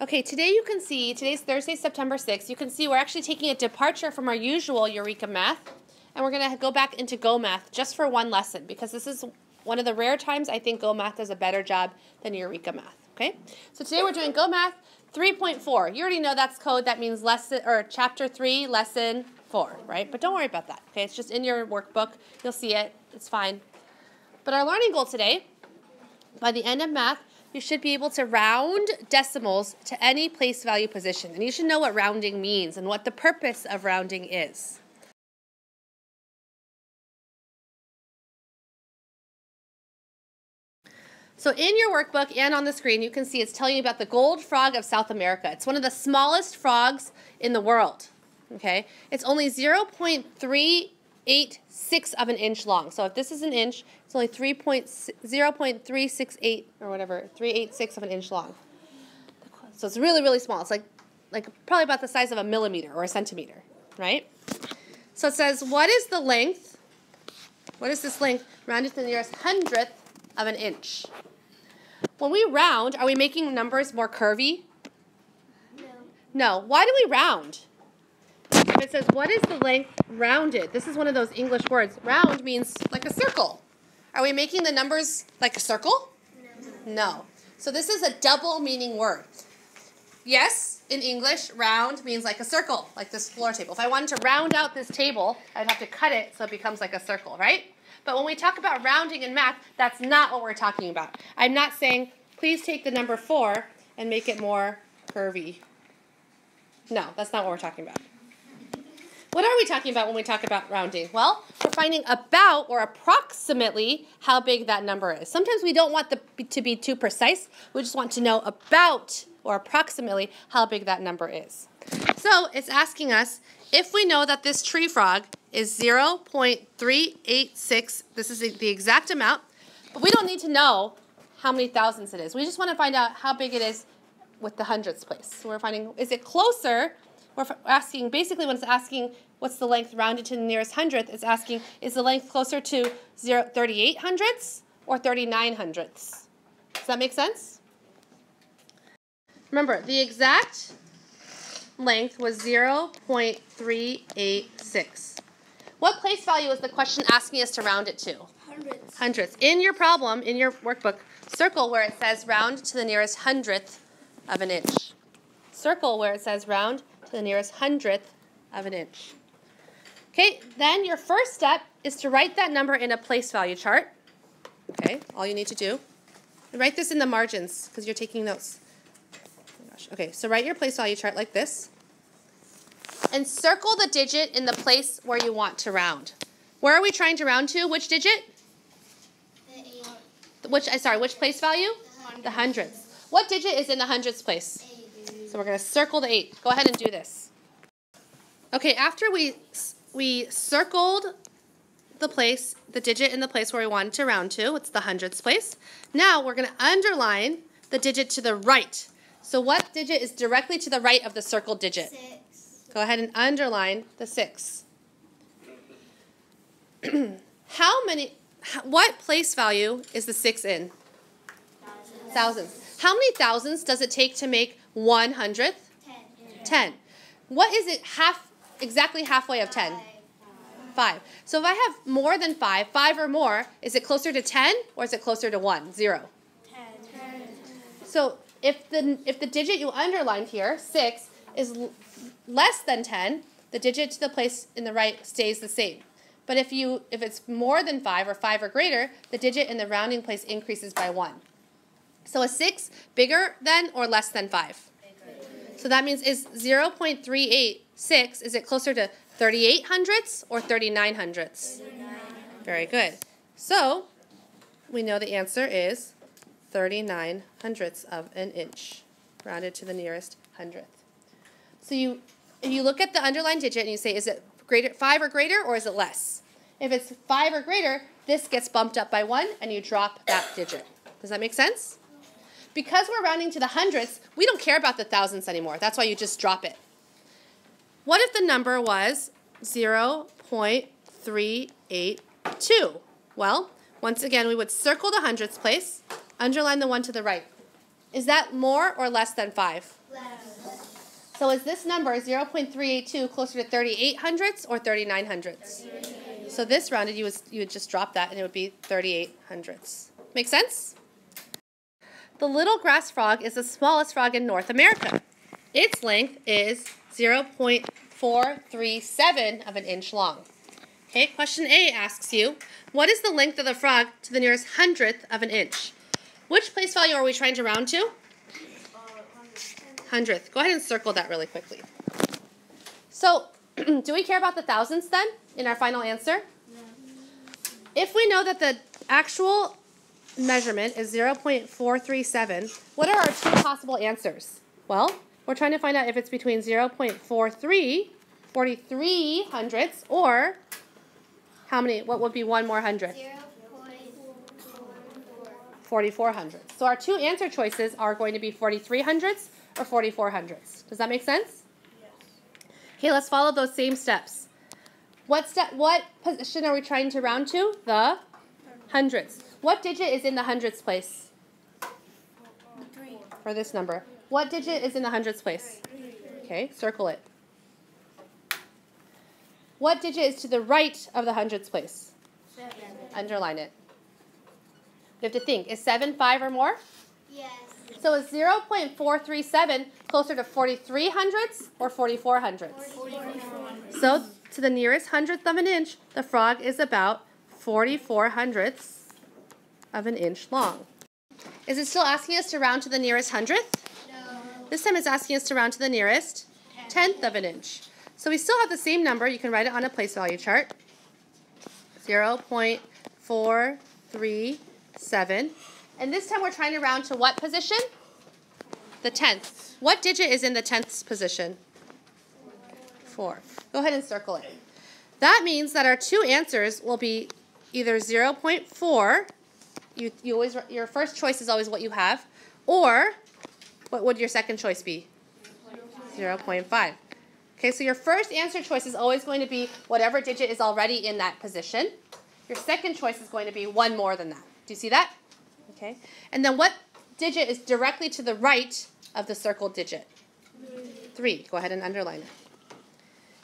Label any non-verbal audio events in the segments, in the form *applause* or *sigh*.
Okay, today you can see, today's Thursday, September 6th, you can see we're actually taking a departure from our usual Eureka Math, and we're going to go back into Go Math just for one lesson, because this is one of the rare times I think Go Math does a better job than Eureka Math, okay? So today we're doing Go Math 3.4. You already know that's code, that means lesson, or chapter 3, lesson 4, right? But don't worry about that, okay? It's just in your workbook. You'll see it. It's fine. But our learning goal today, by the end of math, you should be able to round decimals to any place value position. And you should know what rounding means and what the purpose of rounding is. So in your workbook and on the screen, you can see it's telling you about the gold frog of South America. It's one of the smallest frogs in the world. Okay, it's only 0.386 of an inch long. So if this is an inch, it's only 3 0.368 or whatever, 386 of an inch long. So it's really, really small. It's like, like probably about the size of a millimeter or a centimeter, right? So it says, what is the length, what is this length rounded to the nearest hundredth of an inch? When we round, are we making numbers more curvy? No. No. Why do we round? It says, what is the length rounded? This is one of those English words. Round means like a circle. Are we making the numbers like a circle? No. no. So this is a double meaning word. Yes, in English, round means like a circle, like this floor table. If I wanted to round out this table, I'd have to cut it so it becomes like a circle, right? But when we talk about rounding in math, that's not what we're talking about. I'm not saying, please take the number 4 and make it more curvy. No, that's not what we're talking about. What are we talking about when we talk about rounding? Well, we're finding about or approximately how big that number is. Sometimes we don't want the, to be too precise. We just want to know about or approximately how big that number is. So it's asking us if we know that this tree frog is 0.386, this is the exact amount, but we don't need to know how many thousands it is. We just want to find out how big it is with the hundredths place. So we're finding, is it closer we're asking, basically when it's asking what's the length rounded to the nearest hundredth, it's asking, is the length closer to 0, 38 hundredths or 39 hundredths? Does that make sense? Remember, the exact length was 0.386. What place value is the question asking us to round it to? Hundredths. Hundredths. In your problem, in your workbook, circle where it says round to the nearest hundredth of an inch. Circle where it says round to the nearest hundredth of an inch. Okay, then your first step is to write that number in a place value chart. Okay, all you need to do. And write this in the margins because you're taking notes. Oh okay, so write your place value chart like this. And circle the digit in the place where you want to round. Where are we trying to round to? Which digit? Which, I sorry, which place value? The hundredths. What digit is in the hundredths place? So we're going to circle the 8. Go ahead and do this. Okay, after we, we circled the place, the digit in the place where we wanted to round to, it's the hundredths place. Now we're going to underline the digit to the right. So what digit is directly to the right of the circled digit? Six. Go ahead and underline the 6. *clears throat* How many, what place value is the 6 in? Thousands. Thousands. How many thousands does it take to make one hundredth? Ten. Ten. What is it half exactly halfway of ten? Five. So if I have more than five, five or more, is it closer to ten or is it closer to one? Zero. Ten. So if the if the digit you underlined here, six, is less than ten, the digit to the place in the right stays the same. But if you if it's more than five or five or greater, the digit in the rounding place increases by one. So a 6 bigger than or less than 5? So that means is 0.386, is it closer to 38 hundredths or 39 hundredths? Very good. So we know the answer is 39 hundredths of an inch, rounded to the nearest hundredth. So you, if you look at the underlined digit and you say, is it greater, 5 or greater or is it less? If it's 5 or greater, this gets bumped up by 1 and you drop that digit. Does that make sense? Because we're rounding to the hundredths, we don't care about the thousands anymore. That's why you just drop it. What if the number was 0.382? Well, once again, we would circle the hundredths place, underline the one to the right. Is that more or less than 5? Less. So is this number 0.382 closer to 38 hundredths or 39 hundredths? So this rounded, you would, you would just drop that and it would be 38 hundredths. Make sense? The little grass frog is the smallest frog in North America. Its length is 0.437 of an inch long. Okay, question A asks you, what is the length of the frog to the nearest hundredth of an inch? Which place value are we trying to round to? Hundredth. Go ahead and circle that really quickly. So, *clears throat* do we care about the thousandths then in our final answer? If we know that the actual measurement is 0.437, what are our two possible answers? Well, we're trying to find out if it's between 0.43, 43 hundredths, or how many, what would be one more hundredth? Zero point four four. 44 hundredths. So our two answer choices are going to be 43 hundredths or 44 hundredths. Does that make sense? Yes. Okay, let's follow those same steps. What step? What position are we trying to round to? The hundredths. What digit is in the hundredths place Three. for this number? What digit is in the hundredths place? Okay, circle it. What digit is to the right of the hundredths place? Seven. Underline it. You have to think. Is seven five or more? Yes. So is 0.437 closer to 43 hundredths or 44 hundredths? So to the nearest hundredth of an inch, the frog is about 44 hundredths of an inch long. Is it still asking us to round to the nearest hundredth? No. This time it's asking us to round to the nearest tenth of an inch. So we still have the same number. You can write it on a place value chart. 0.437. And this time we're trying to round to what position? The tenth. What digit is in the tenths position? Four. Go ahead and circle it. That means that our two answers will be either 0.4, you, you always, your first choice is always what you have, or what would your second choice be? 0.5. Okay, so your first answer choice is always going to be whatever digit is already in that position. Your second choice is going to be one more than that. Do you see that? Okay. And then what digit is directly to the right of the circled digit? Three. Go ahead and underline it.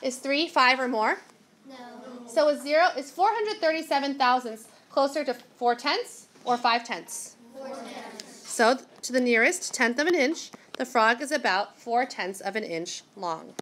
Is three five or more? No. So is zero is four hundred thirty-seven thousandths closer to four tenths or five tenths? Four tenths. So to the nearest tenth of an inch, the frog is about four tenths of an inch long.